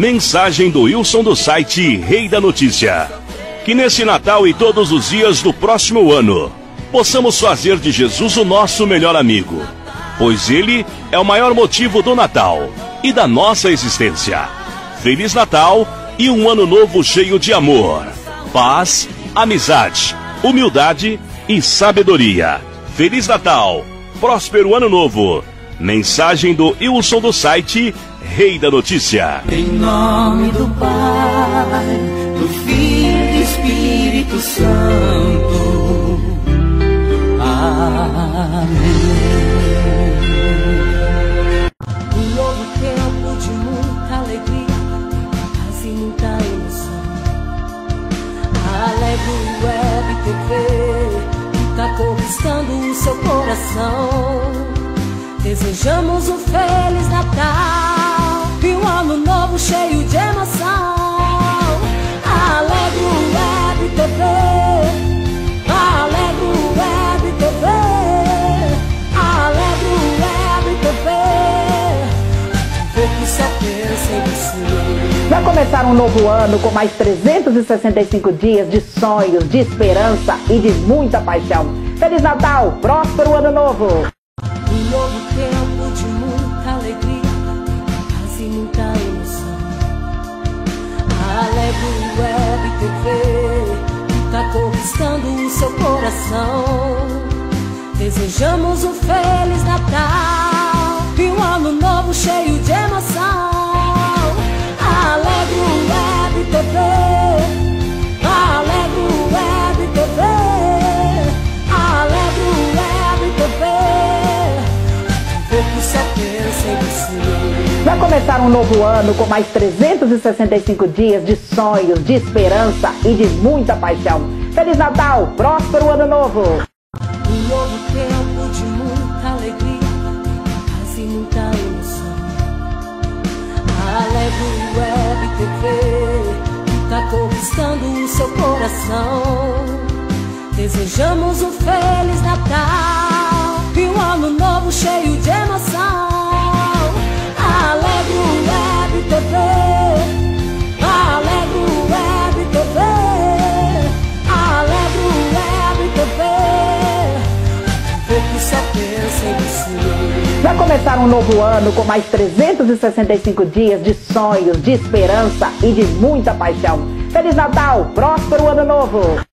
Mensagem do Wilson do site Rei da Notícia. Que nesse Natal e todos os dias do próximo ano, possamos fazer de Jesus o nosso melhor amigo, pois ele é o maior motivo do Natal e da nossa existência. Feliz Natal e um ano novo cheio de amor, paz, amizade, humildade e sabedoria. Feliz Natal, próspero ano novo. Mensagem do Wilson do site Rei da Notícia. Em nome do Pai, do Filho e Espírito Santo. Amém. Um novo tempo de muita alegria, paz e muita emoção. Alegro Web TV, que tá conquistando o seu coração. Desejamos um Feliz Natal e um ano novo cheio de emoção. Alegro Web TV, Alegro Web TV, Alegro Web TV. Pouco só em você. Vai começar um novo ano com mais 365 dias de sonhos, de esperança e de muita paixão. Feliz Natal, próspero ano novo! Conquistando o seu coração. Desejamos um Feliz Natal e um ano novo cheio de emoção. Alegro Web TV, Alegro Web TV, Alegro Web TV. Pouco só em você. Vai começar um novo ano com mais 365 dias de sonhos, de esperança e de muita paixão. Feliz Natal, próspero ano novo! Um novo tempo de muita alegria, paz e muita emoção. Alegro Web TV, tá conquistando o seu coração. Desejamos um Feliz Vai começar um novo ano com mais 365 dias de sonhos, de esperança e de muita paixão. Feliz Natal, próspero ano novo!